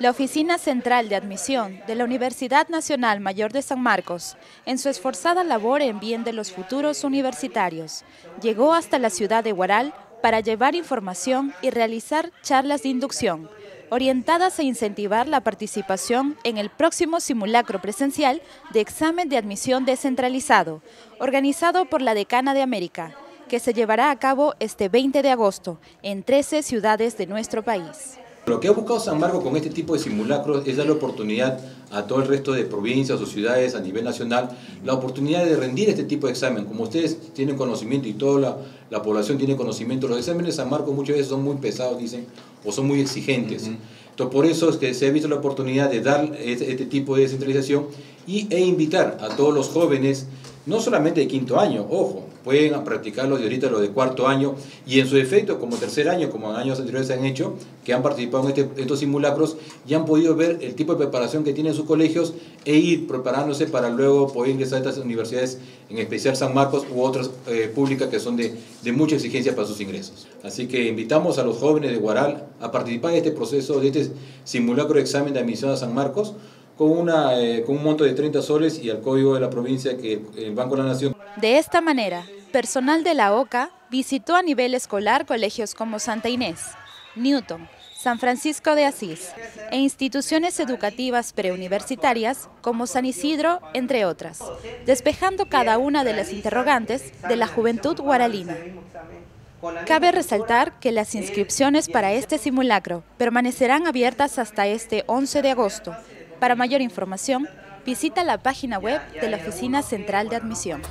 La Oficina Central de Admisión de la Universidad Nacional Mayor de San Marcos, en su esforzada labor en bien de los futuros universitarios, llegó hasta la ciudad de Huaral para llevar información y realizar charlas de inducción, orientadas a incentivar la participación en el próximo simulacro presencial de examen de admisión descentralizado, organizado por la Decana de América, que se llevará a cabo este 20 de agosto en 13 ciudades de nuestro país. Lo que ha buscado San Marcos con este tipo de simulacros es dar la oportunidad a todo el resto de provincias o ciudades a nivel nacional, la oportunidad de rendir este tipo de examen. Como ustedes tienen conocimiento y toda la, población tiene conocimiento, los exámenes de San Marcos muchas veces son muy pesados, dicen, o son muy exigentes. Entonces, por eso es que se ha visto la oportunidad de dar este, este tipo de descentralización y, e invitar a todos los jóvenes no solamente de quinto año, ojo, pueden practicarlo de ahorita lo de cuarto año y en su efecto como tercer año, como en años anteriores se han hecho, que han participado en este, estos simulacros y han podido ver el tipo de preparación que tienen sus colegios e ir preparándose para luego poder ingresar a estas universidades, en especial San Marcos u otras eh, públicas que son de, de mucha exigencia para sus ingresos. Así que invitamos a los jóvenes de Guaral a participar de este proceso, de este simulacro de examen de admisión a San Marcos, con, una, eh, con un monto de 30 soles y al código de la provincia que el Banco de la Nación. De esta manera, personal de la OCA visitó a nivel escolar colegios como Santa Inés, Newton, San Francisco de Asís e instituciones educativas preuniversitarias como San Isidro, entre otras, despejando cada una de las interrogantes de la juventud guaralina. Cabe resaltar que las inscripciones para este simulacro permanecerán abiertas hasta este 11 de agosto, para mayor información, visita la página web de la Oficina Central de Admisión.